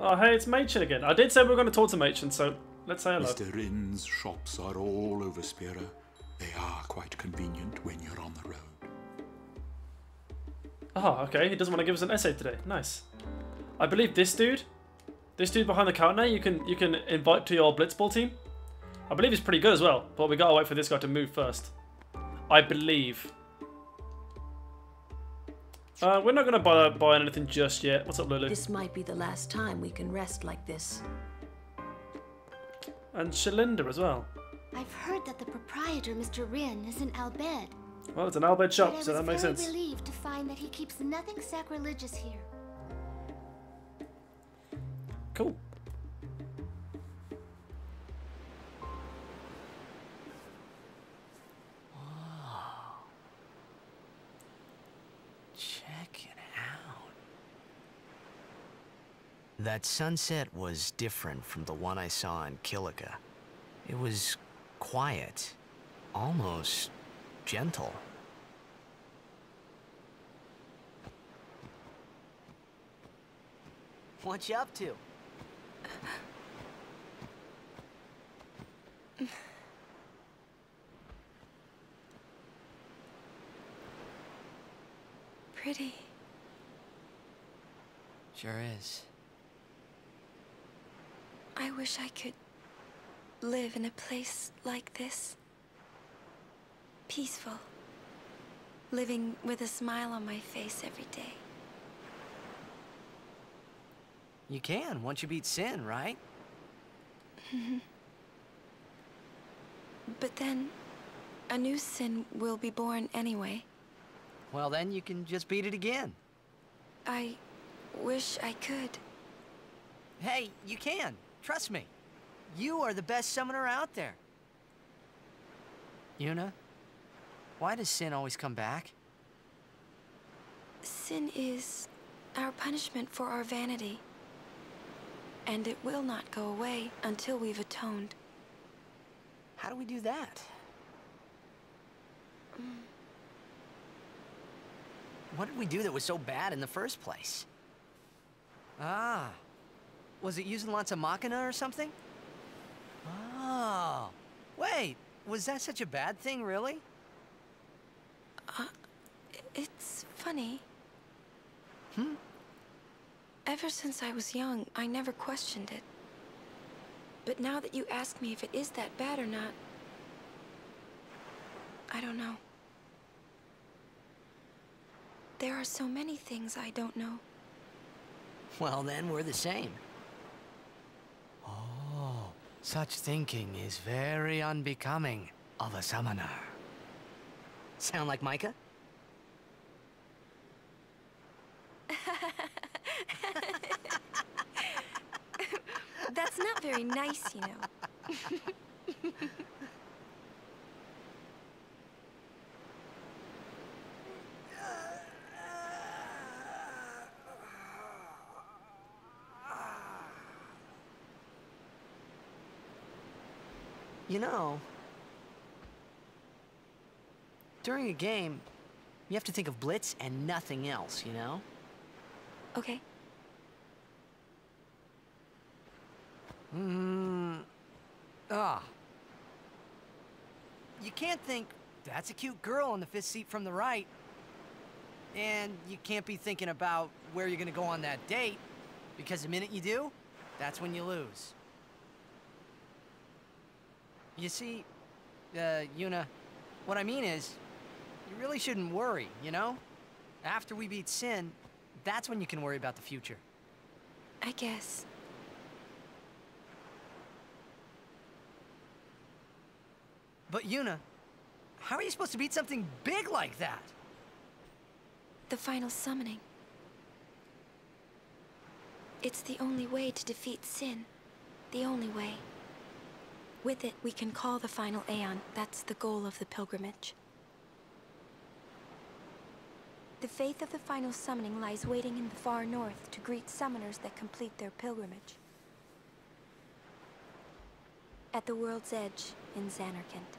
Oh, hey, it's Maechen again. I did say we were going to talk to Maechen, so let's say hello. Mr. Rin's shops are all over Spira. They are quite convenient when you're on the road. Oh, okay. He doesn't want to give us an essay today. Nice. I believe this dude, this dude behind the counter, you can you can invite to your blitzball team. I believe he's pretty good as well, but we gotta wait for this guy to move first. I believe. Uh, we're not gonna buy buy anything just yet. What's up, Lulu? This might be the last time we can rest like this. And Shelinda as well. I've heard that the proprietor, Mr. Rin, is an Al Bhed. Well, it's an Al Bhed shop, so that makes very sense. relieved to find that he keeps nothing sacrilegious here. Cool. That sunset was different from the one I saw in Kilika. It was quiet, almost gentle. What you up to? Pretty. Sure is. I wish I could live in a place like this. Peaceful. Living with a smile on my face every day. You can once you beat Sin, right? But then, a new sin will be born anyway. Well, then you can just beat it again. I wish I could. Hey, you can. Trust me. You are the best summoner out there. Yuna, why does Sin always come back? Sin is our punishment for our vanity. And it will not go away until we've atoned. How do we do that? What did we do that was so bad in the first place? Ah. Was it using lots of Machina or something? Oh. Wait, was that such a bad thing, really? It's funny. Hmm? Ever since I was young, I never questioned it. But now that you ask me if it is that bad or not, I don't know. There are so many things I don't know. Well, then we're the same. Such thinking is very unbecoming of a summoner. Sound like Micah? That's not very nice, you know. You know, during a game, you have to think of Blitz and nothing else, you know? Okay. Hmm. Ah. You can't think, that's a cute girl in the fifth seat from the right. And you can't be thinking about where you're gonna go on that date, because the minute you do, that's when you lose. You see, uh, Yuna, what I mean is, you really shouldn't worry, you know? After we beat Sin, that's when you can worry about the future. I guess. But Yuna, how are you supposed to beat something big like that? The final summoning. It's the only way to defeat sin. The only way. With it, we can call the final Aeon. That's the goal of the pilgrimage. The faith of the final summoning lies waiting in the far north to greet summoners that complete their pilgrimage. At the world's edge in Zanarkand.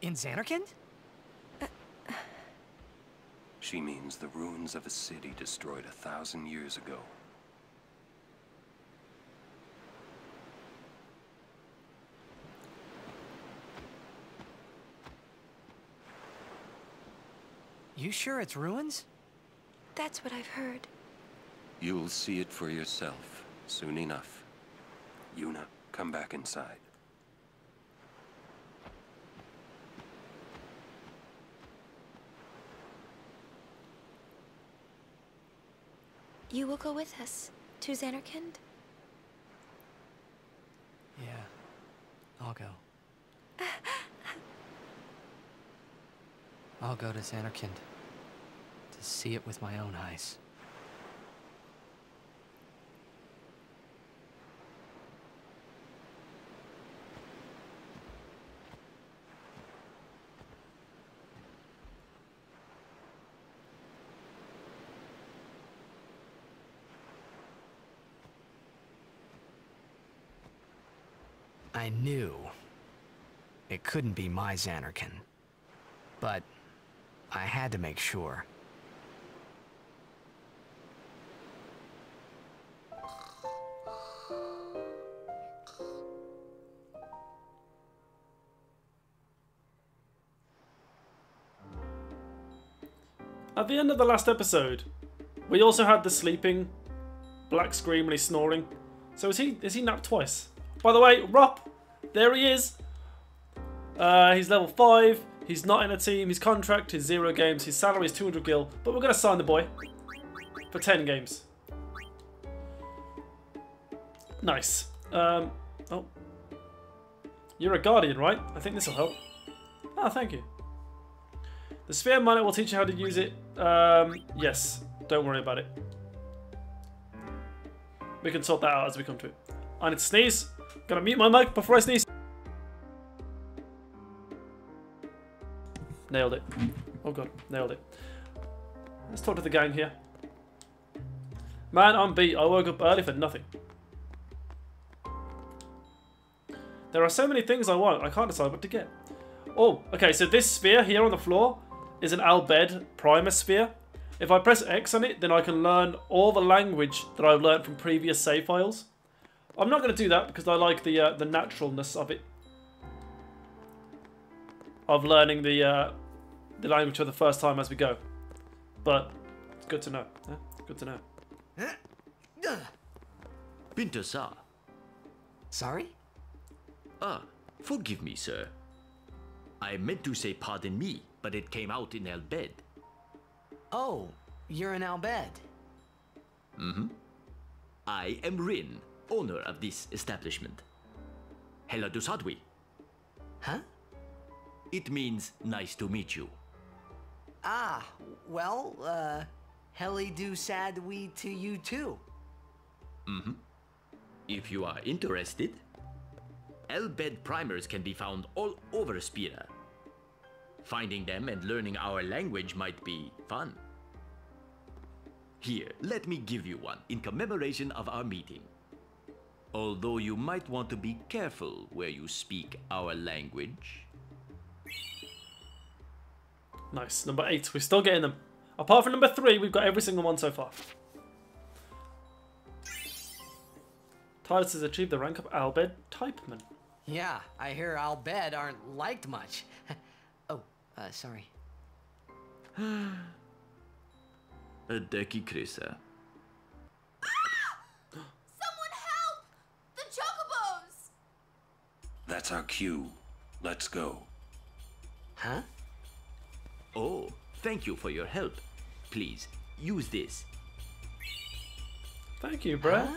In Zanarkand? Uh. She means the ruins of a city destroyed a thousand years ago. You sure it's ruins? That's what I've heard. You'll see it for yourself soon enough. Yuna, come back inside. You will go with us to Zanarkand? Yeah. I'll go. I'll go to Zanarkand. To see it with my own eyes. I knew it couldn't be my Zanarkand. But I had to make sure. End of the last episode, we also had the sleeping black scream when he's snoring. So is he is he napped twice? By the way, Rop, there he is. Uh, he's level 5. He's not in a team. His contract is 0 games. His salary is 200 gil. But we're to sign the boy for 10 games. Nice. Um, oh. You're a guardian, right? I think this will help. Ah, thank you. The sphere miner will teach you how to use it. Um, yes, don't worry about it. We can sort that out as we come to it. I need to sneeze. Gotta mute my mic before I sneeze. Nailed it. Oh god, nailed it. Let's talk to the gang here. Man, I'm beat. I woke up early for nothing. There are so many things I want, I can't decide what to get. Oh, okay, so this sphere here on the floor is an Al Bhed primer sphere. If I press X on it, then I can learn all the language that I've learned from previous save files. I'm not going to do that because I like the uh, the naturalness of it. Of learning the uh, the language for the first time as we go. But it's good to know. Yeah? Good to know. Pinto sir. Sorry? Ah, forgive me, sir. I meant to say pardon me, but it came out in Al Bhed. Oh, you're an Al Bhed. Mm-hmm. I am Rin, owner of this establishment. Hela Dusadwi. Huh? It means nice to meet you. Ah, well, uh, Heli do sad we to you too. Mm-hmm. If you are interested, Al Bhed primers can be found all over Spira. Finding them and learning our language might be fun. Here, let me give you one in commemoration of our meeting. Although you might want to be careful where you speak our language. Nice. Number eight. We're still getting them. Apart from number three, we've got every single one so far. Tidus has achieved the rank of Al Bhed Typeman. Yeah, I hear Al Bhed aren't liked much. uh, sorry. Deki Krisa. Someone help! The chocobos! That's our cue. Let's go. Huh? Oh, thank you for your help. Please, use this. Thank you, bruh.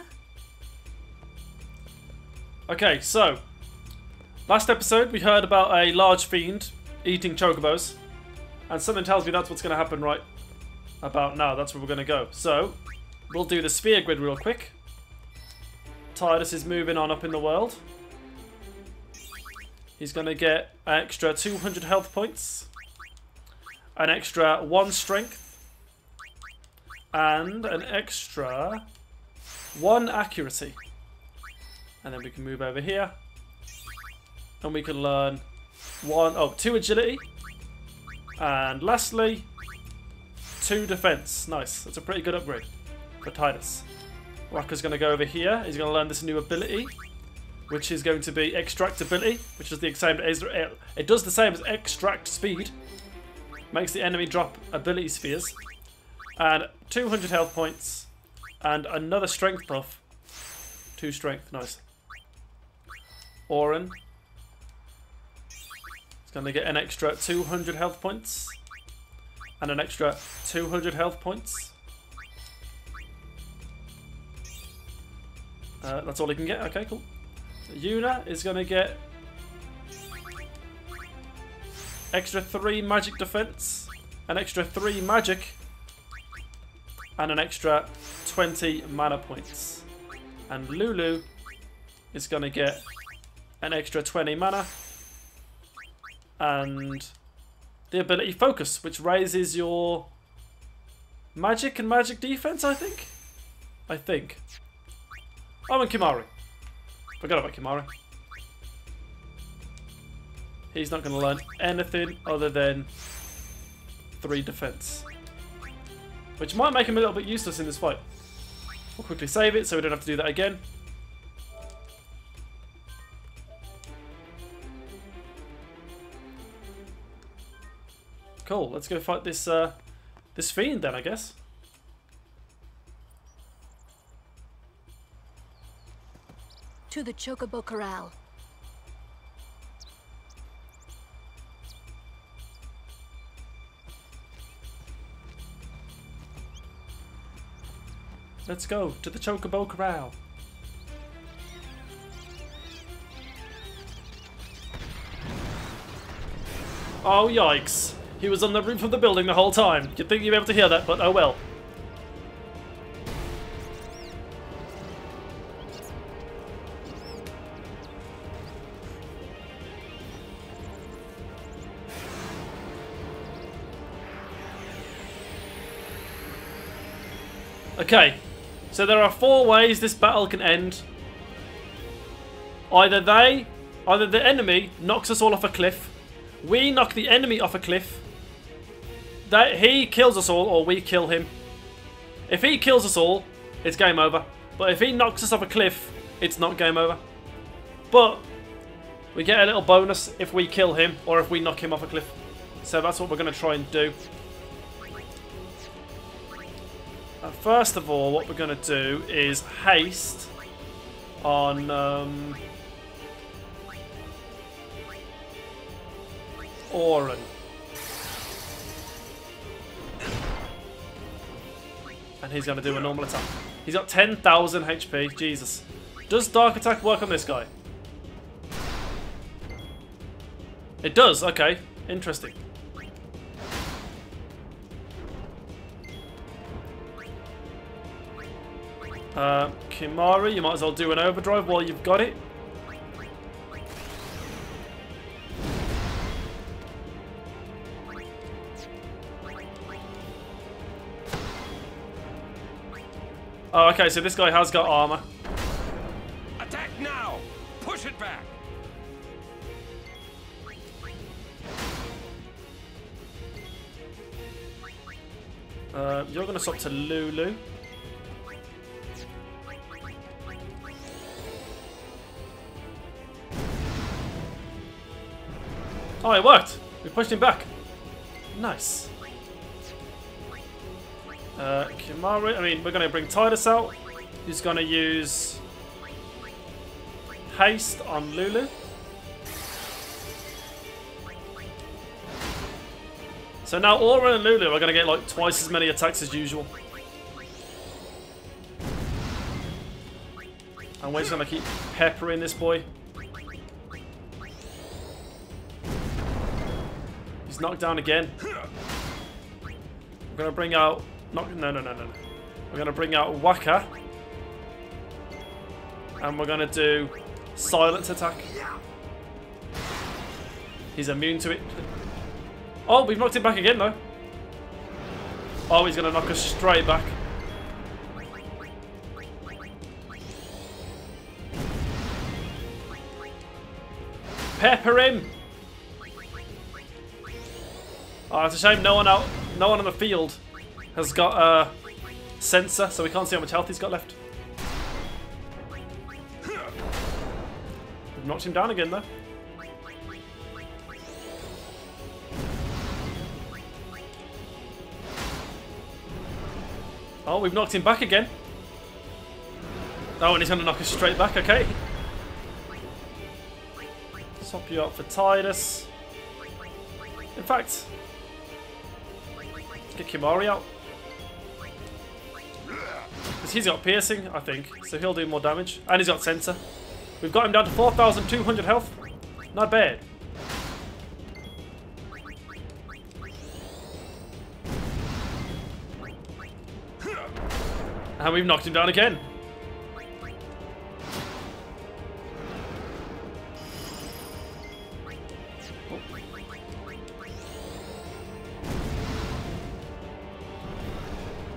Okay, so last episode we heard about a large fiend eating chocobos, and something tells me that's what's going to happen right about now. That's where we're going to go. So we'll do the sphere grid real quick. Tidus is moving on up in the world. He's going to get extra 200 health points, an extra 1 strength, and an extra 1 accuracy. And then we can move over here. And we can learn one, oh, two agility. And lastly, two defense. Nice. That's a pretty good upgrade for Tidus. Wakka's going to go over here. He's going to learn this new ability, which is going to be extract ability, which is the same as uh, it does the same as extract speed. Makes the enemy drop ability spheres. And 200 health points and another strength buff. Two strength, nice. Auron. To get an extra 200 health points. And an extra 200 health points. Uh, that's all he can get. Okay, cool. Yuna is to get extra 3 magic defense, an extra 3 magic, and an extra 20 mana points. And Lulu is going to get an extra 20 mana and the ability Focus, which raises your magic and magic defense, I think? I think. Oh, and Kimahri. Forgot about Kimahri. He's not going to learn anything other than 3 defense. Which might make him a little bit useless in this fight. We'll quickly save it so we don't have to do that again. Cool, let's go fight this uh, this fiend then, I guess. To the Chocobo Corral. Let's go to the Chocobo Corral. Oh, yikes. He was on the roof of the building the whole time. You'd think you'd be able to hear that, but oh well. Okay, so there are four ways this battle can end. Either they, either the enemy knocks us all off a cliff, we knock the enemy off a cliff, that he kills us all or we kill him. If he kills us all, it's game over. But if he knocks us off a cliff, it's not game over. But we get a little bonus if we kill him or if we knock him off a cliff. So that's what we're going to try and do. Uh, first of all, what we're going to do is haste on... Um, Auron. And he's going to do a normal attack. He's got 10,000 HP. Jesus. Does Dark Attack work on this guy? It does. Okay. Interesting. Uh, Kimahri, you might as well do an overdrive while you've got it. Oh, okay, so this guy has got armor. Attack now! Push it back! Uh, you're going to swap to Lulu. Oh, it worked! We pushed him back. Nice. Uh, Kimahri, I mean, we're going to bring Tidus out. He's going to use haste on Lulu. So now Auron and Lulu are going to get like twice as many attacks as usual. And we're just going to keep peppering this boy. He's knocked down again. We're going to bring out not, no, no, no, no. We're going to bring out Wakka. And we're going to do Silence Attack. He's immune to it. Oh, we've knocked him back again, though. Oh, he's going to knock us straight back. Pepper him! Oh, it's a shame no one out, no one on the field has got a sensor, so we can't see how much health he's got left. We've knocked him down again, though. Oh, we've knocked him back again. Oh, and he's going to knock us straight back, okay. Swap you up for Tidus. In fact, get Kimahri out. Because he's got piercing, I think, so he'll do more damage. And he's got sensor. We've got him down to 4,200 health. Not bad. And we've knocked him down again.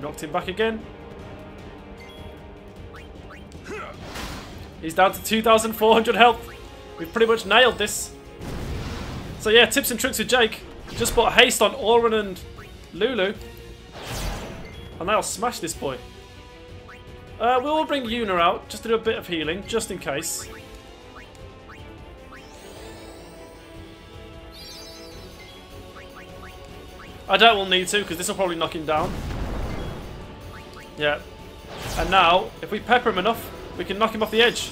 Knocked him back again. He's down to 2,400 health. We've pretty much nailed this. So yeah, tips and tricks with Jake. Just put haste on Auron and Lulu. And they'll smash this boy. Uh, we will bring Yuna out, just to do a bit of healing, just in case. I doubt we'll need to, because this will probably knock him down. Yeah. And now, if we pepper him enough, we can knock him off the edge.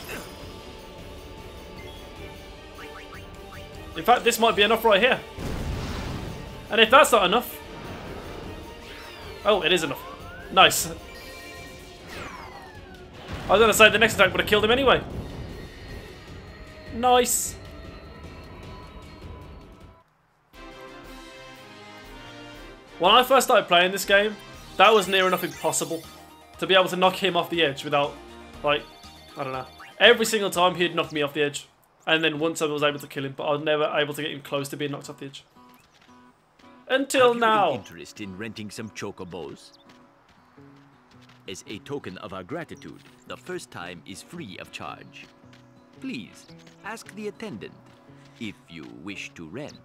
In fact, this might be enough right here. And if that's not enough... Oh, it is enough. Nice. I was going to say the next attack would have killed him anyway. Nice. When I first started playing this game, that was near enough impossible to be able to knock him off the edge without, like, I don't know. Every single time he'd knock me off the edge. And then once I was able to kill him, but I was never able to get him close to being knocked off the edge. Until Have now. Any interest in renting some chocobos? As a token of our gratitude, the first time is free of charge. Please, ask the attendant if you wish to rent.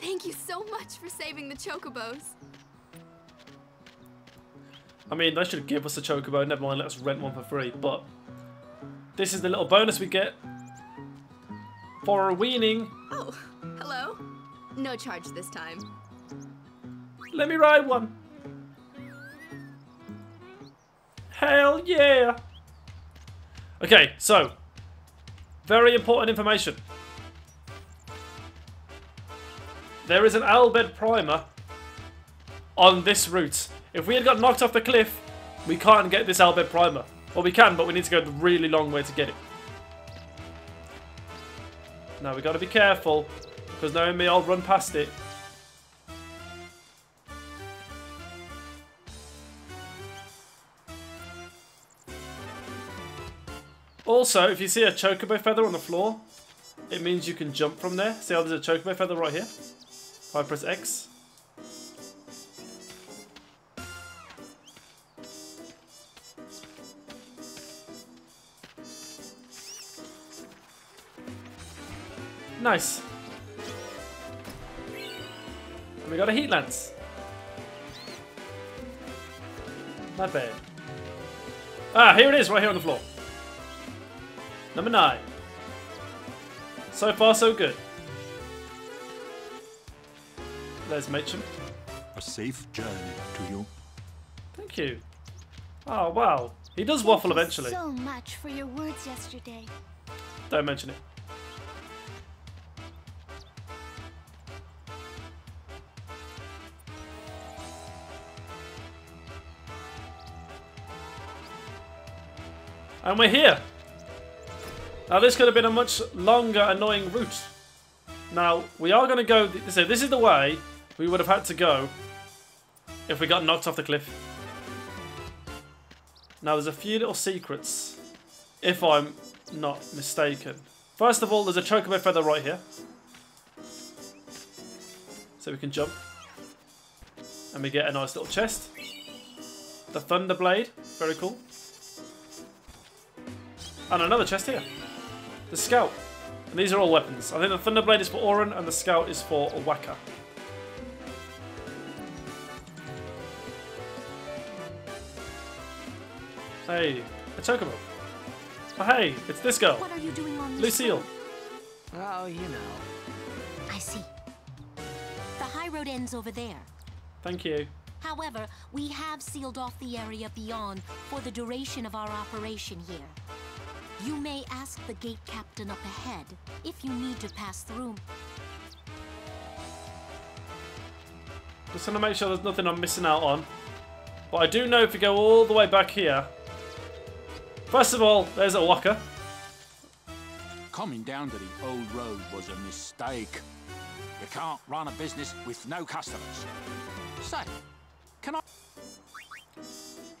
Thank you so much for saving the chocobos. I mean, they should give us a chocobo, never mind let us rent one for free, but this is the little bonus we get for weaning. Oh, hello. No charge this time. Let me ride one. Hell yeah. Okay, so, very important information. There is an Al Bhed primer on this route. If we had got knocked off the cliff, we can't get this Al Bhed primer. Well, we can, but we need to go the really long way to get it. Now, we got to be careful, because knowing me, I'll run past it. Also, if you see a chocobo feather on the floor, it means you can jump from there. See how there's a chocobo feather right here? If I press X. Nice. And we got a heat lance. Not bad. Ah, here it is, right here on the floor. Number nine. So far, so good. There's Maechen. A safe journey to you. Thank you. Oh, wow. He does waffle Thank you eventually. so much for your words yesterday. Don't mention it. And we're here. Now this could have been a much longer, annoying route. Now, we are going to go... So this is the way we would have had to go if we got knocked off the cliff. Now, there's a few little secrets, if I'm not mistaken. First of all, there's a chocobo feather right here. So we can jump. And we get a nice little chest. The Thunder Blade, very cool. And another chest here. The Scout. And these are all weapons. I think the Thunderblade is for Auron and the Scout is for Wakka. Hey, a Chocobo. Oh, hey, it's this girl. What are you doing on this Lucil. Road? Oh, you know. I see. The high road ends over there. Thank you. However, we have sealed off the area beyond for the duration of our operation here. You may ask the gate captain up ahead if you need to pass through. Just want to make sure there's nothing I'm missing out on. But I do know if we go all the way back here. First of all, there's a walker. Coming down to the old road was a mistake. You can't run a business with no customers. Say, can I?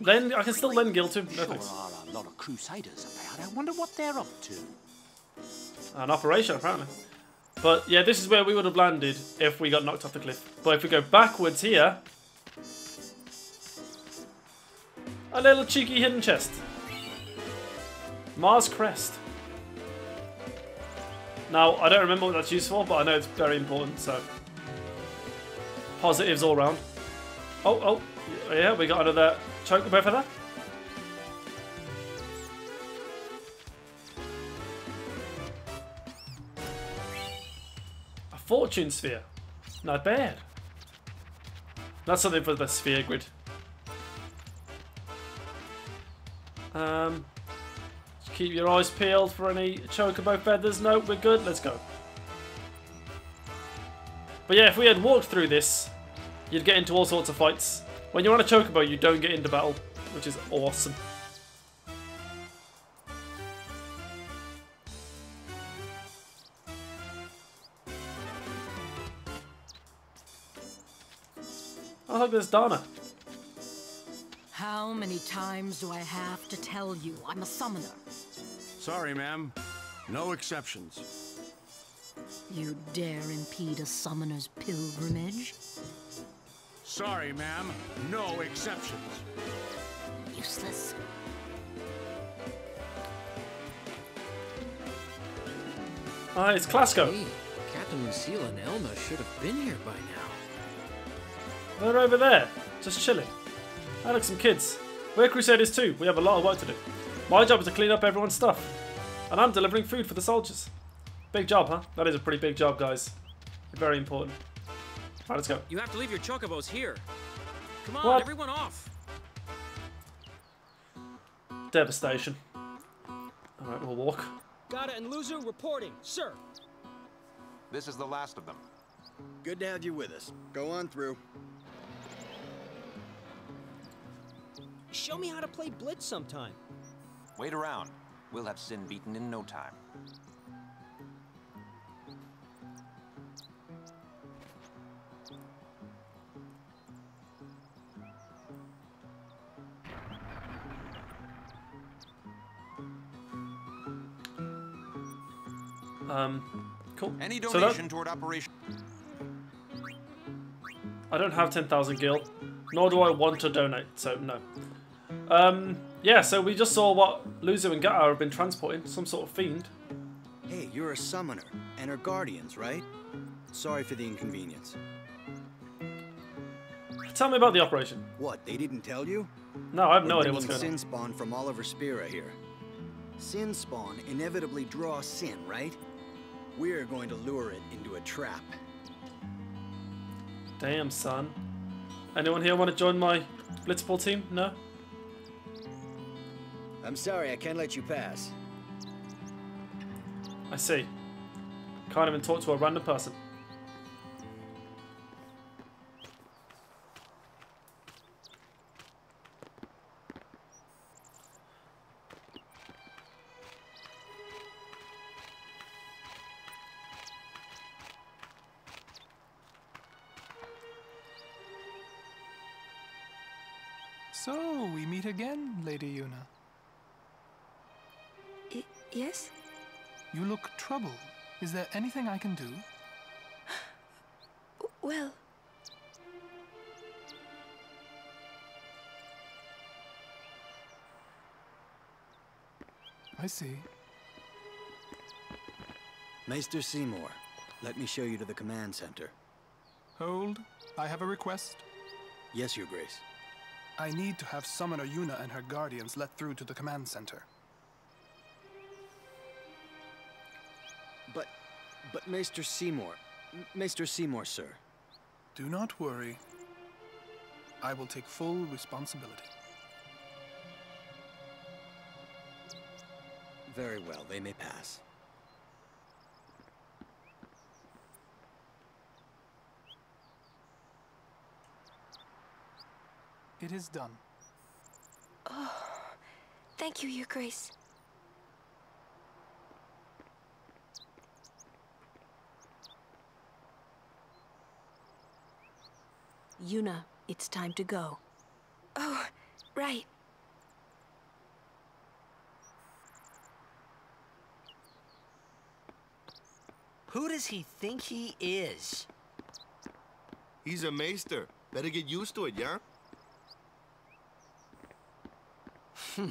Then I can still lend gil to. Sure are a lot of crusaders about. I wonder what they're up to. An operation, apparently. But yeah, this is where we would have landed if we got knocked off the cliff. But if we go backwards here, a little cheeky hidden chest. Mars Crest. Now, I don't remember what that's used for, but I know it's very important, so. Positives all round. Oh, oh, yeah, we got another chocobo that. A fortune sphere. Not bad. That's something for the sphere grid. Um, keep your eyes peeled for any chocobo feathers. No, we're good. Let's go. But yeah, if we had walked through this, you'd get into all sorts of fights. When you're on a chocobo, you don't get into battle, which is awesome. Oh, look, there's Dona. How many times do I have to tell you I'm a summoner? Sorry, ma'am. No exceptions. You dare impede a summoner's pilgrimage? Sorry, ma'am. No exceptions. Useless. Ah, it's Clasko. Hey, Captain Lucil and Elma should have been here by now. They're over there, just chilling. I like some kids. We're Crusaders too. We have a lot of work to do. My job is to clean up everyone's stuff. And I'm delivering food for the soldiers. Big job, huh? That is a pretty big job, guys. Very important. Alright, let's go. You have to leave your chocobos here. Come on, What? everyone off. Devastation. Alright, we'll walk. Gatta and Luzzu reporting, sir. This is the last of them. Good to have you with us. Go on through. Show me how to play Blitz sometime. Wait around. We'll have Sin beaten in no time. Um, cool. Any So donation that- toward Operation... I don't have 10,000 gil, nor do I want to donate, so no. Um, yeah, so we just saw what Luzzu and Gatta have been transporting, some sort of fiend. Hey, you're a summoner, and her guardians, right? Sorry for the inconvenience. Tell me about the operation. What, they didn't tell you? No, I have no We're idea what's bringing going on. Sin spawn from Oliver Spira here. Sin spawn inevitably draws sin, right? We're going to lure it into a trap. Damn, son. Anyone here want to join my Blitzball team? No? I'm sorry, I can't let you pass. I see. Can't even talk to a random person. Again, Lady Yuna. Y- yes? You look troubled. Is there anything I can do? Well, I see. Maester Seymour, let me show you to the command center. Hold. I have a request. Yes, Your Grace. I need to have Summoner Yuna and her guardians let through to the command center. But, but Maester Seymour, M- Maester Seymour, sir. Do not worry. I will take full responsibility. Very well, they may pass. It is done. Oh, thank you, Your Grace. Yuna, it's time to go. Oh, right. Who does he think he is? He's a maester. Better get used to it, yeah? Hmm.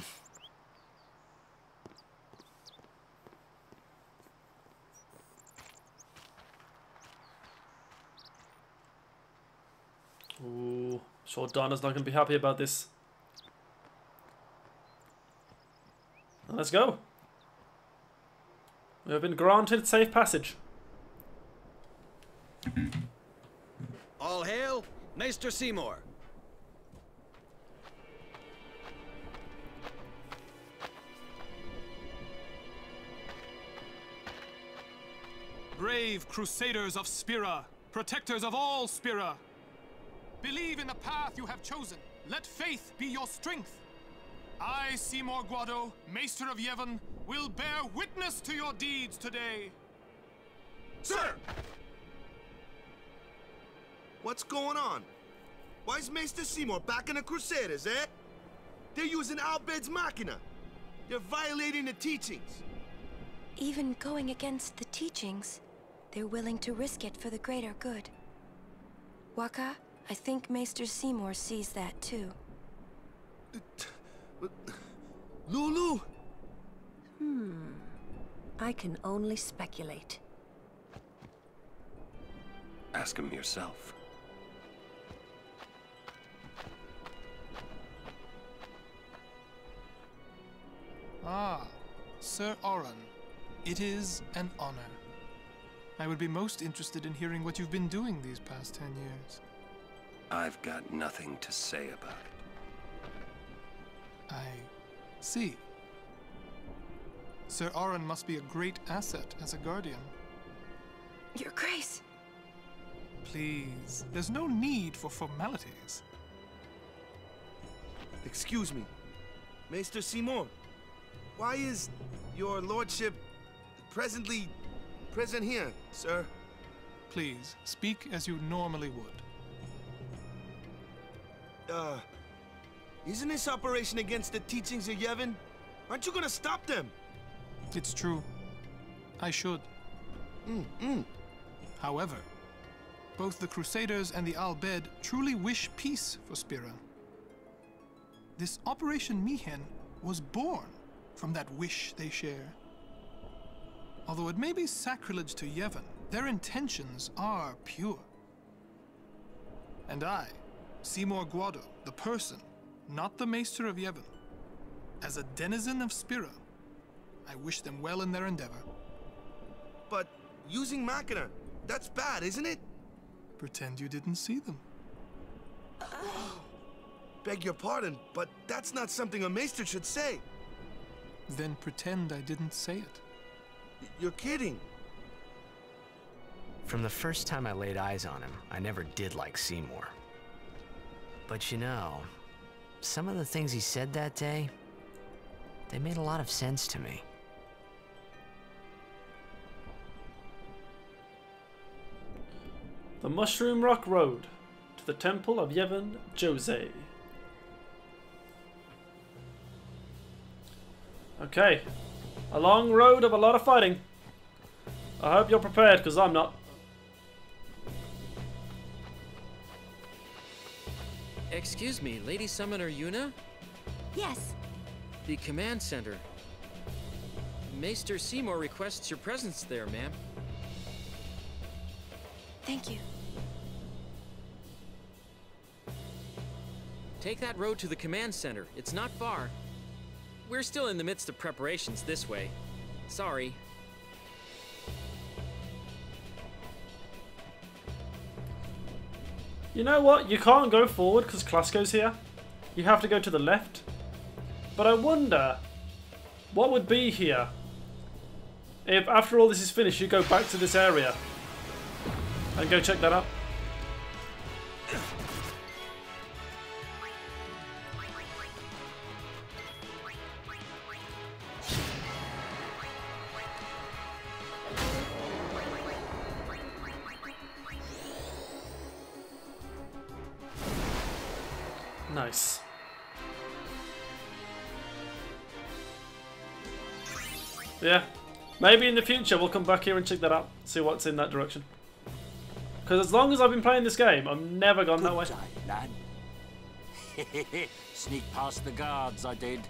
Ooh, sure Dona's not going to be happy about this. Let's go. We have been granted safe passage. All hail, Maester Seymour. Brave crusaders of Spira, protectors of all Spira. Believe in the path you have chosen. Let faith be your strength. I, Seymour Guado, Maester of Yevon, will bear witness to your deeds today. Sir! What's going on? Why is Maester Seymour backing the Crusaders, eh? They're using Al Bhed's Machina. They're violating the teachings. Even going against the teachings, they're willing to risk it for the greater good. Wakka, I think Maester Seymour sees that too. Lulu! Hmm. I can only speculate. Ask him yourself. Ah, Sir Auron. It is an honor. I would be most interested in hearing what you've been doing these past ten years. I've got nothing to say about it. I see. Sir Auron must be a great asset as a guardian. Your Grace! Please, there's no need for formalities. Excuse me. Maester Seymour, why is your lordship presently present here, sir? Please, speak as you normally would. Uh, isn't this operation against the teachings of Yevon? Aren't you gonna stop them? It's true. I should. Mm, mm. However, both the Crusaders and the Al Bhed truly wish peace for Spira. This Operation Mi'ihen was born from that wish they share. Although it may be sacrilege to Yevon, their intentions are pure. And I, Seymour Guado, the person, not the Maester of Yevon, as a denizen of Spira, I wish them well in their endeavor. But using Machina, that's bad, isn't it? Pretend you didn't see them. Beg your pardon, but that's not something a maester should say. Then pretend I didn't say it. You're kidding. From the first time I laid eyes on him, I never did like Seymour. But you know, some of the things he said that day, they made a lot of sense to me. The Mushroom Rock Road to the Temple of Yevon Djose. Okay. A long road of a lot of fighting. I hope you're prepared, because I'm not. Excuse me, Lady Summoner Yuna? Yes. The command center. Maester Seymour requests your presence there, ma'am. Thank you. Take that road to the command center. It's not far. We're still in the midst of preparations this way. Sorry. You know what? You can't go forward because Clasko's here. You have to go to the left. But I wonder what would be here if after all this is finished you go back to this area and go check that out. Maybe in the future we'll come back here and check that out. See what's in that direction. Because as long as I've been playing this game, I've never gone that way. lad. Sneak past the guards, I did.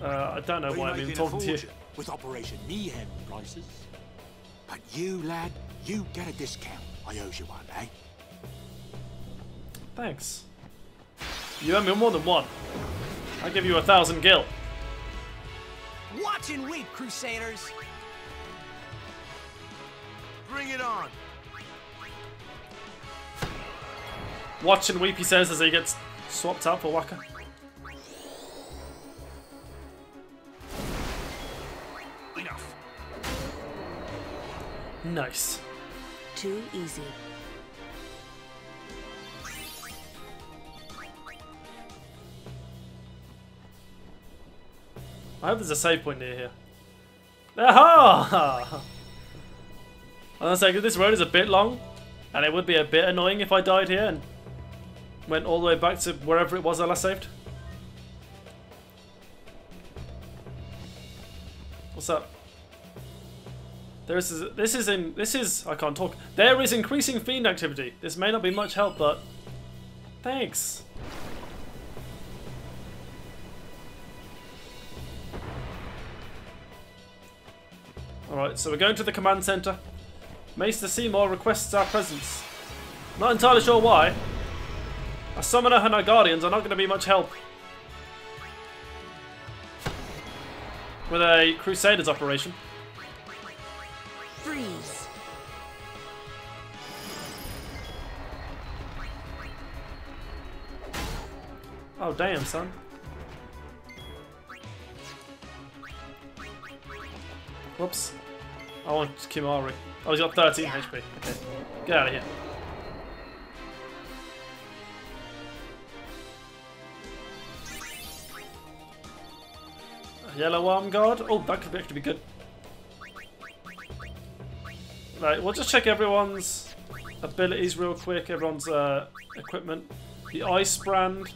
Uh, I don't know why I'm even talking to you. With Operation Mi'ihen prices. But you, lad, you get a discount. I owe you one, eh? Thanks. You owe me more than one. I'll give you a thousand gil. Watch and weep, Crusaders! Bring it on. Watch and weep, he says as he gets swapped out for Wakka. Enough. Nice. Too easy. I hope there's a save point near here. Aha! I was saying this road is a bit long, and it would be a bit annoying if I died here and went all the way back to wherever it was I last saved. What's up? There is this is in this is I can't talk. There is increasing fiend activity. This may not be much help, but thanks. Alright, so we're going to the command center. Maester Seymour requests our presence. Not entirely sure why. A summoner and our guardians are not going to be much help. With a Crusaders operation. Freeze. Oh damn, son. Whoops. I want Kimahri. Oh, he's got 13 HP. Okay. Get out of here. Yellow arm guard. Oh, that could actually be good. Right, we'll just check everyone's abilities real quick, everyone's uh, equipment. The ice brand.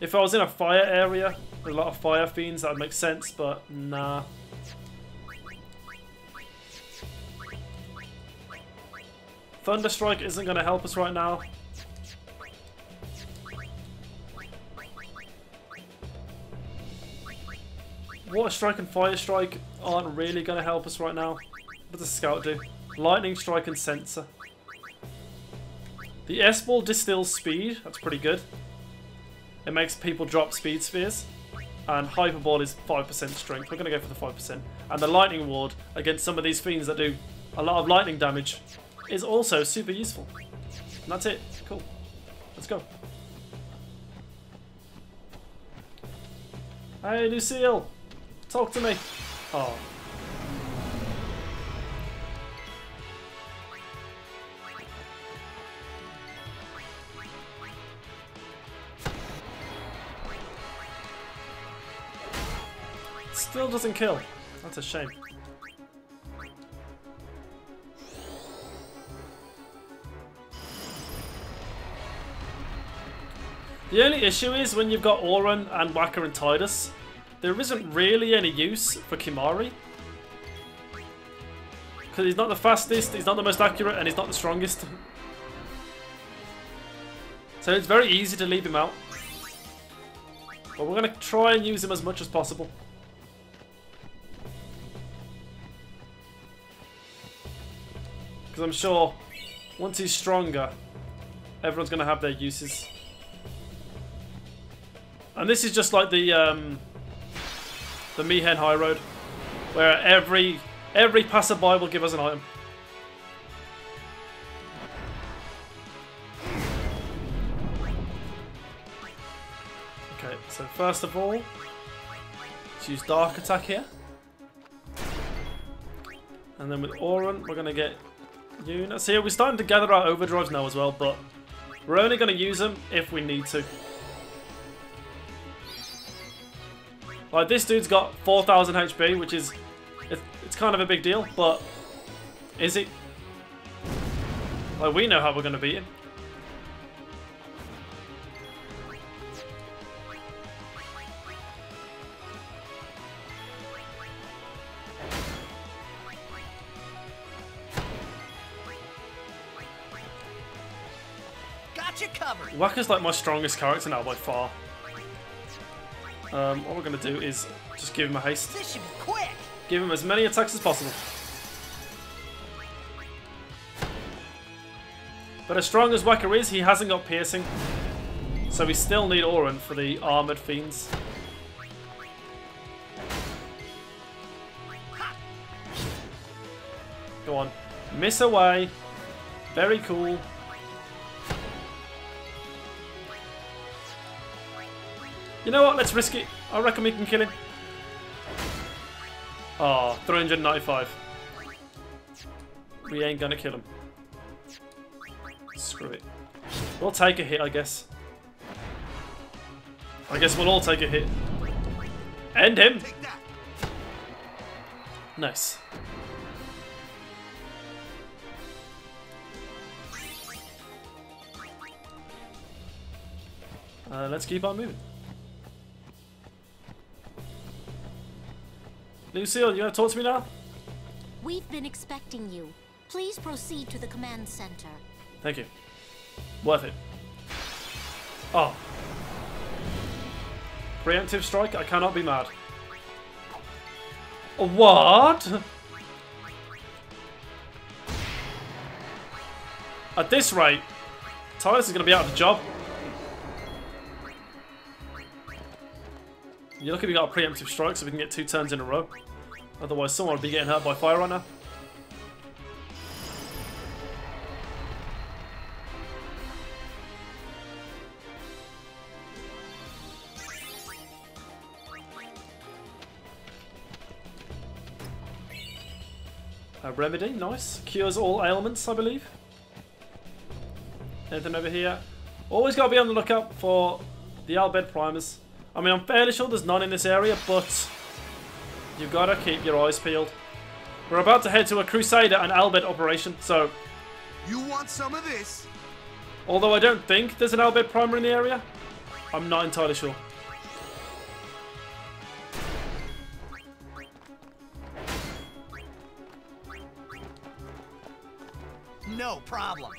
If I was in a fire area, with a lot of fire fiends, that would make sense, but nah. Thunderstrike isn't going to help us right now. Water Strike and Fire Strike aren't really going to help us right now. What does Scout do? Lightning Strike and Sensor. The S-Ball distills speed, that's pretty good. It makes people drop speed spheres. And Hyper Ball is 5% strength. We're going to go for the 5%. And the Lightning Ward against some of these fiends that do a lot of lightning damage is also super useful. And that's it. Cool. Let's go. Hey, Lucil. Talk to me. Oh. Still doesn't kill. That's a shame. The only issue is when you've got Auron and Wakka and Tidus, there isn't really any use for Kimahri. Because he's not the fastest, he's not the most accurate, and he's not the strongest. So it's very easy to leave him out. But we're going to try and use him as much as possible. Because I'm sure once he's stronger, everyone's going to have their uses. And this is just like the um, the Mi'ihen High Road, where every every passerby will give us an item. Okay, so first of all, let's use Dark Attack here. And then with Auron, we're going to get Yuna. See, we're starting to gather our overdrives now as well, but we're only going to use them if we need to. Like, this dude's got 4,000 HP, which is... It's, kind of a big deal, but... Is it? Like, we know how we're going to beat him. Got you covered. Wakka's like my strongest character now by far. Um, what we're going to do is just give him a haste. This should be quick. Give him as many attacks as possible. But as strong as Wakka is, he hasn't got piercing. So we still need Auron for the armored fiends. Go on. Miss away. Very cool. You know what? Let's risk it. I reckon we can kill him. Oh, 395. We ain't gonna kill him. Screw it. We'll take a hit, I guess. I guess we'll all take a hit. End him! Nice. Uh, let's keep on moving. Lucil, you want to talk to me now? We've been expecting you. Please proceed to the command center. Thank you. Worth it. Oh. Preemptive strike? I cannot be mad. What? At this rate, Tidus is going to be out of the job. You're lucky we got a preemptive strike so we can get two turns in a row. Otherwise someone would be getting hurt by fire Runner. A uh, remedy, nice. Cures all ailments, I believe. Anything over here? Always got to be on the lookout for the Al Bhed primers. I mean, I'm fairly sure there's none in this area, but you've got to keep your eyes peeled. We're about to head to a Crusader and Al Bhed operation, so... You want some of this? Although I don't think there's an Al Bhed primer in the area, I'm not entirely sure. No problem.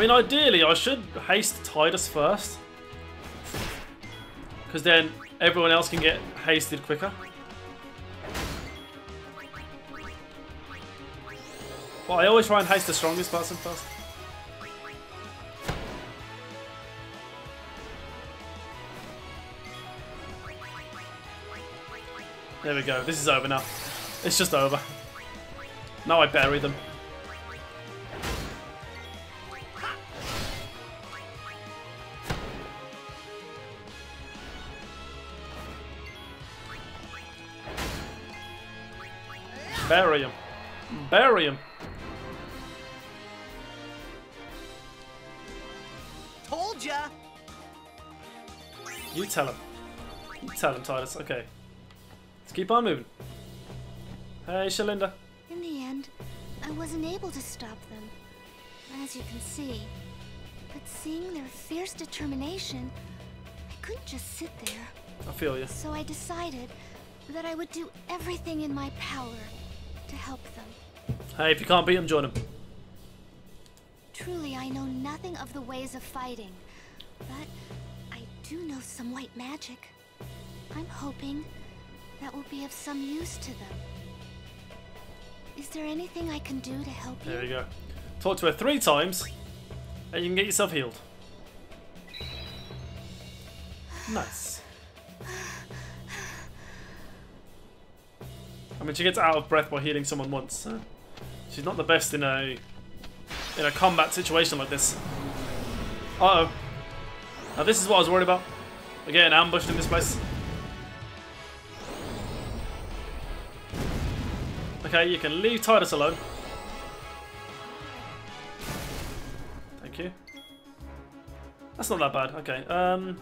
I mean, ideally, I should haste Tidus first. Because then everyone else can get hasted quicker. Well, I always try and haste the strongest person first. There we go. This is over now. It's just over. Now I bury them. Bury him. Bury him. Told ya. You tell him. You tell him, Tidus. Okay. Let's keep on moving. Hey, Shelinda. In the end, I wasn't able to stop them, as you can see. But seeing their fierce determination, I couldn't just sit there. I feel you. So I decided that I would do everything in my power to help them. Hey, if you can't beat him, join him. Truly, I know nothing of the ways of fighting, but I do know some white magic. I'm hoping that will be of some use to them. Is there anything I can do to help you? There we go. Talk to her three times, and you can get yourself healed. Nice. I mean, she gets out of breath by healing someone once. So she's not the best in a in a combat situation like this. Uh oh. Now this is what I was worried about. We're getting ambushed in this place. Okay, you can leave Tidus alone. Thank you. That's not that bad. Okay. Um.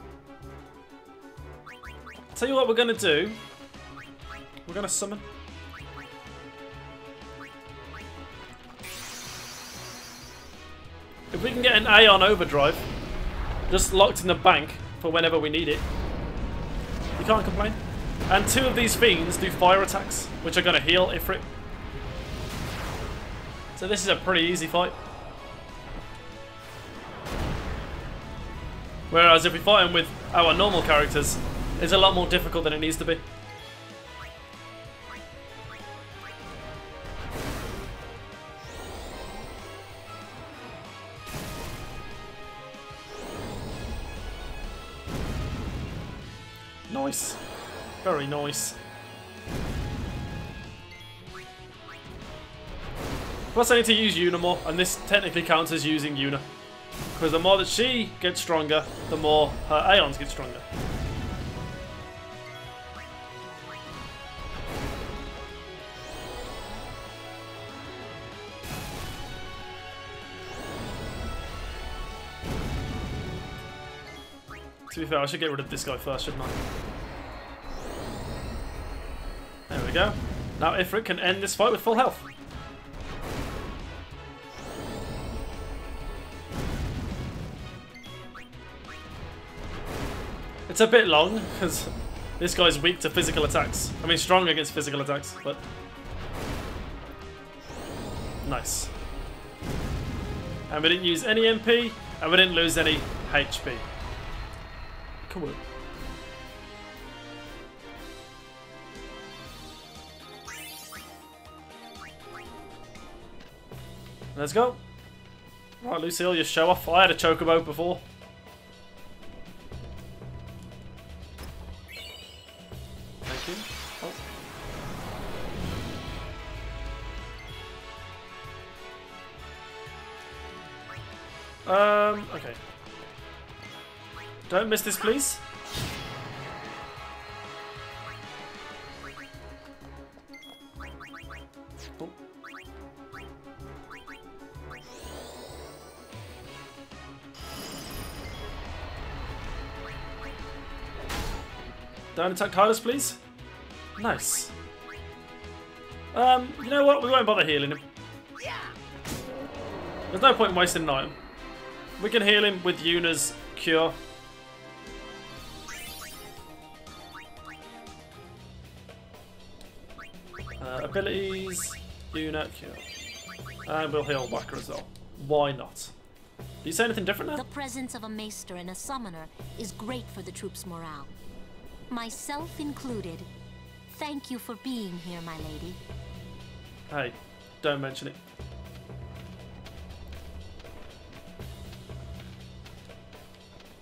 Tell you what we're gonna do. We're gonna summon. If we can get an Aeon Overdrive, just locked in the bank for whenever we need it, you can't complain. And two of these fiends do fire attacks, which are going to heal Ifrit. So this is a pretty easy fight. Whereas if we fight him with our normal characters, it's a lot more difficult than it needs to be. Very nice. Plus I need to use Yuna more, and this technically counts as using Yuna. Because the more that she gets stronger, the more her Aeons get stronger. To be fair, I should get rid of this guy first, shouldn't I? There we go. Now Ifrit can end this fight with full health. It's a bit long, because this guy's weak to physical attacks. I mean, strong against physical attacks, but... Nice. And we didn't use any MP, and we didn't lose any HP. Come on. Let's go. Right, Lucil, you show off. I had a chocobo before. Thank you. Oh. Um, okay. Don't miss this, please. Don't attack Tidus, please. Nice. Um, you know what? We won't bother healing him. There's no point in wasting an item. We can heal him with Yuna's cure. Uh, abilities, Yuna, cure. And we'll heal Wakka as well. Why not? Do you say anything different now? The presence of a maester and a summoner is great for the troops' morale. Myself included. Thank you for being here, my lady. Hey, don't mention it.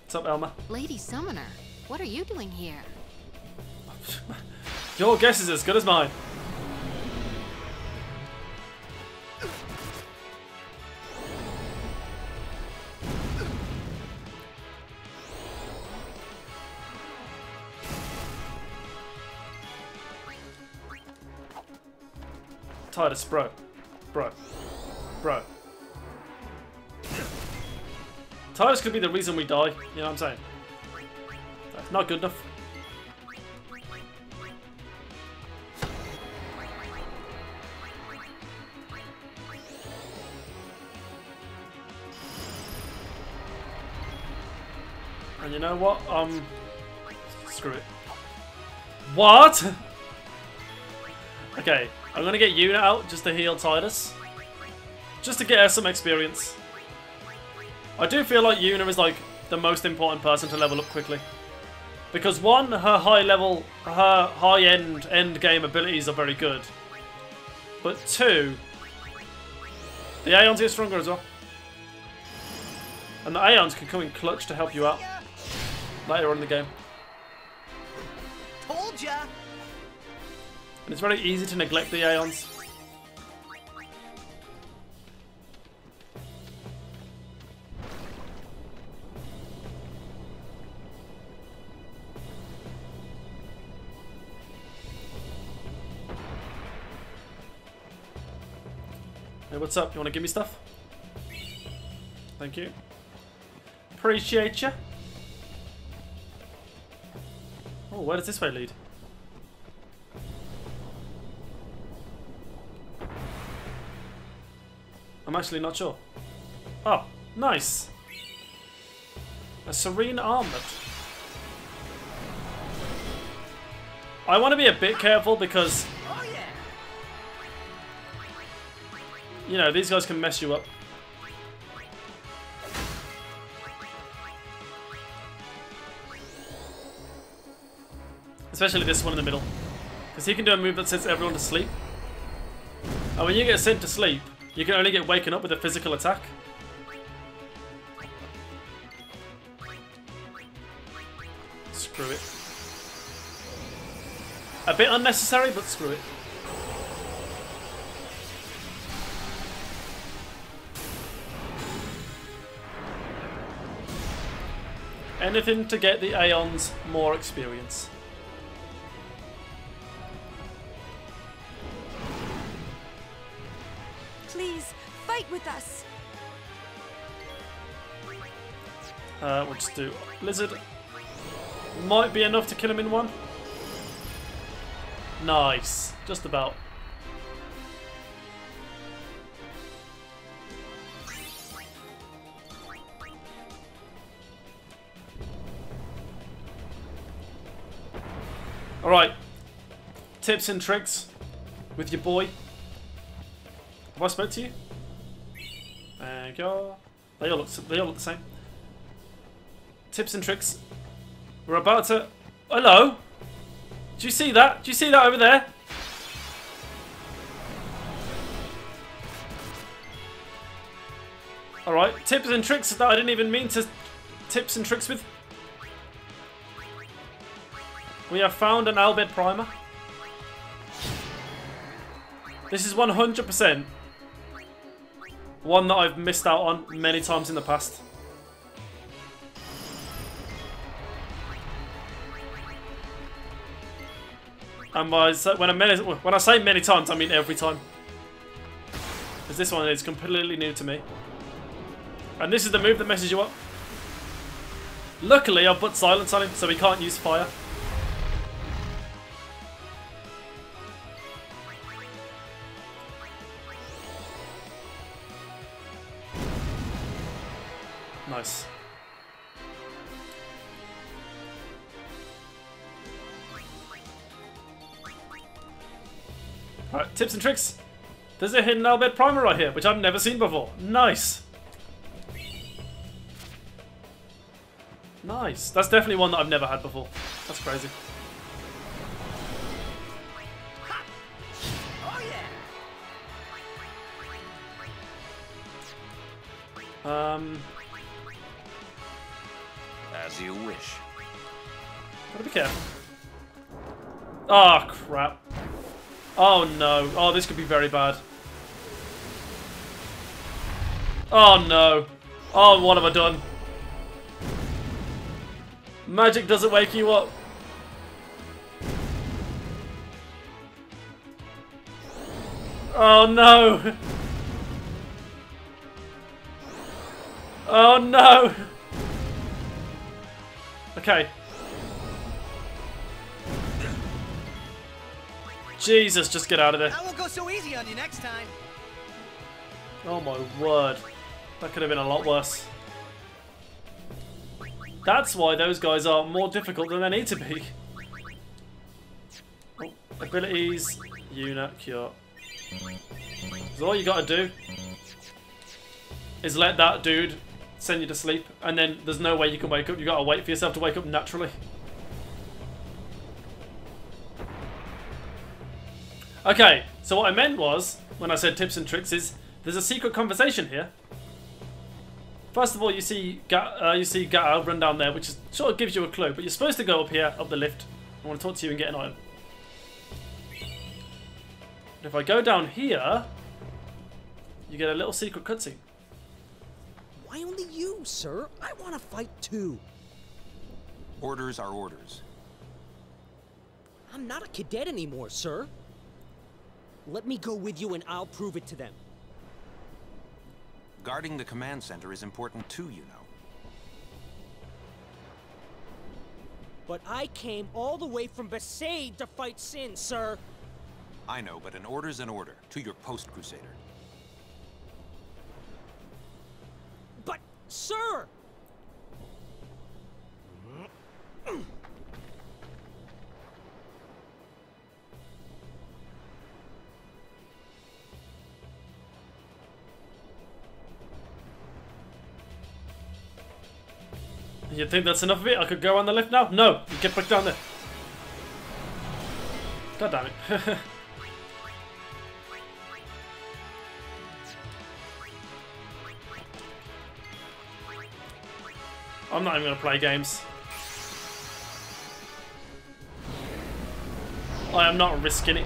What's up, Elma? Lady Summoner, what are you doing here? Your guess is as good as mine. Tidus, bro. Bro. Bro. Tidus could be the reason we die, you know what I'm saying? That's not good enough. And you know what? Um, screw it. What? okay, I'm gonna get Yuna out just to heal Tidus. Just to get her some experience. I do feel like Yuna is like the most important person to level up quickly. Because one, her high level, her high end end game abilities are very good. But two, The Aeons get stronger as well. And the Aeons can come in clutch to help you out later on in the game. And it's very easy to neglect the Aeons. Hey, what's up? You want to give me stuff? Thank you. Appreciate you. Oh, where does this way lead? I'm actually not sure. Oh, nice. A serene armlet. I want to be a bit careful because you know, these guys can mess you up. Especially this one in the middle. Because he can do a move that sends everyone to sleep. And when you get sent to sleep, you can only get waken up with a physical attack. Screw it. A bit unnecessary, but screw it. Anything to get the Aeons more experience. Uh, we'll just do Blizzard. Might be enough to kill him in one. Nice. Just about. Alright. Tips and tricks with your boy. Have I spoke to you? Thank you. They all look, they all look the same. Tips and tricks. We're about to... Hello? Do you see that? Do you see that over there? Alright, tips and tricks that I didn't even mean to tips and tricks with. We have found an Al Bhed primer. This is 100% one that I've missed out on many times in the past. And by, when, I when I say many times, I mean every time. Because this one is completely new to me. And this is the move that messes you up. Luckily, I've put silence on him, so he can't use fire. Nice. Tips and tricks. There's a hidden Al Bhed primer right here, which I've never seen before. Nice. Nice. That's definitely one that I've never had before. That's crazy. Um, As you wish. gotta be careful. Oh, crap. Oh, no. Oh, this could be very bad. Oh, no. Oh, what have I done? Magic doesn't wake you up. Oh, no. Oh, no. Okay. Jesus, just get out of there. I won't go so easy on you next time. Oh my word. That could have been a lot worse. That's why those guys are more difficult than they need to be. Oh, abilities, Yuna, cure. So all you gotta do is let that dude send you to sleep, and then there's no way you can wake up. You gotta wait for yourself to wake up naturally. Okay, so what I meant was, when I said tips and tricks, is There's a secret conversation here. First of all, you see Ga uh, you see Gatta run down there, which is, sort of gives you a clue. But you're supposed to go up here, up the lift. I want to talk to you and get an item. if I go down here, you get a little secret cutscene. Why only you, sir? I want to fight too. Orders are orders. I'm not a cadet anymore, sir. Let me go with you and I'll prove it to them. Guarding the command center is important too, you know. But I came all the way from Besaid to fight Sin, sir. I know, but an order's an order. To your post, Crusader. But, sir! You think that's enough of it? I could go on the lift now? No! You get back down there. God damn it. I'm not even to play games. I am not risking it.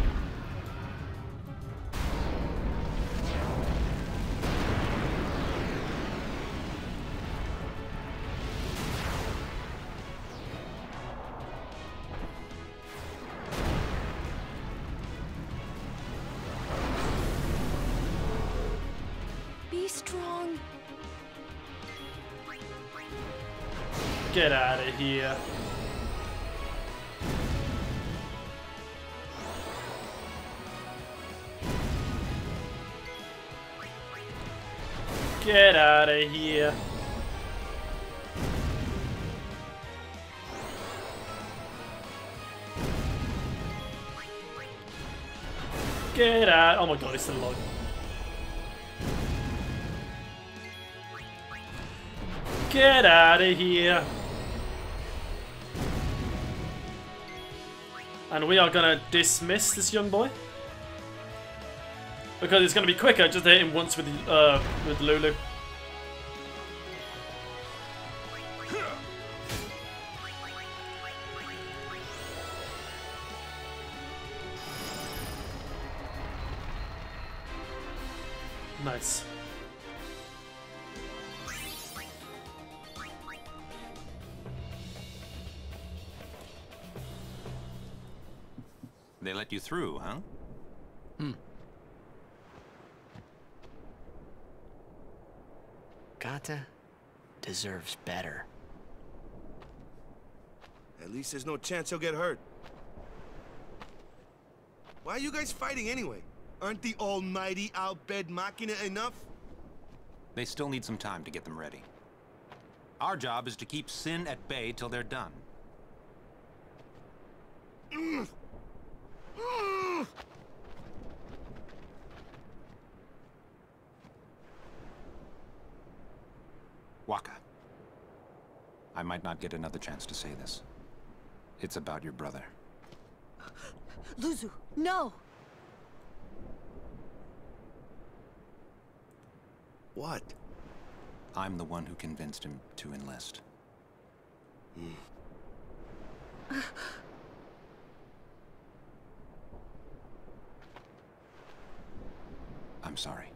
Still log. Get out of here. And we are gonna dismiss this young boy. Because it's gonna be quicker just to hit him once with uh with Lulu. They let you through, huh? Hmm. Gatta deserves better. At least there's no chance he'll get hurt. Why are you guys fighting anyway? Aren't the almighty Al Bhed Machina enough? They still need some time to get them ready. Our job is to keep Sin at bay till they're done. Mm. Mm. Wakka. I might not get another chance to say this. It's about your brother. Luzzu, no! What? I'm the one who convinced him to enlist. I'm sorry.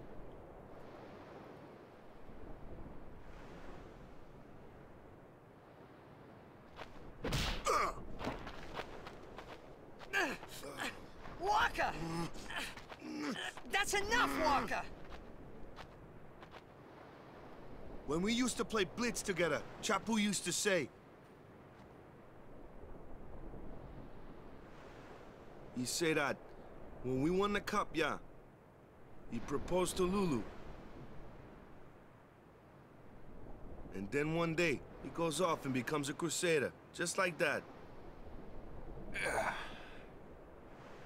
Wakka! That's enough, Wakka! When we used to play Blitz together, Chapu used to say... He say that when we won the cup, yeah, he proposed to Lulu. And then one day, he goes off and becomes a crusader, just like that.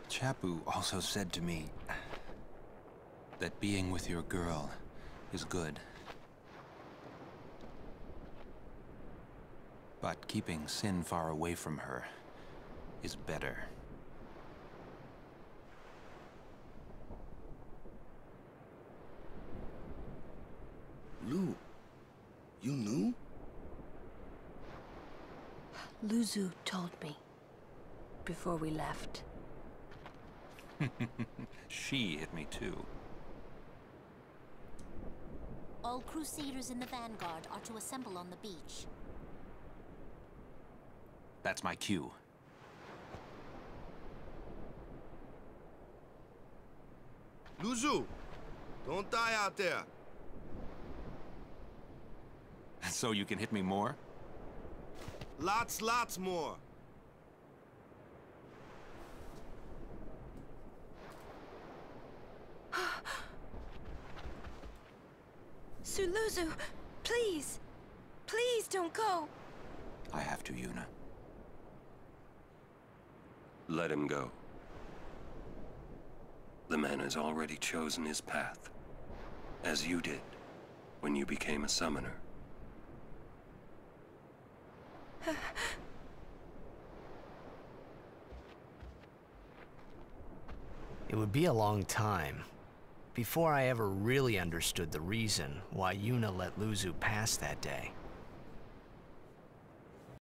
Chapu also said to me that being with your girl is good. But keeping Sin far away from her is better. Lu. You knew? Luzzu told me. Before we left. she hit me too. All crusaders in the vanguard are to assemble on the beach. That's my cue. Luzzu! Don't die out there! So you can hit me more? Lots, lots more. Sir Luzzu, please! Please don't go! I have to, Yuna. Let him go. The man has already chosen his path, as you did when you became a summoner. It would be a long time before I ever really understood the reason why Yuna let Luzzu pass that day.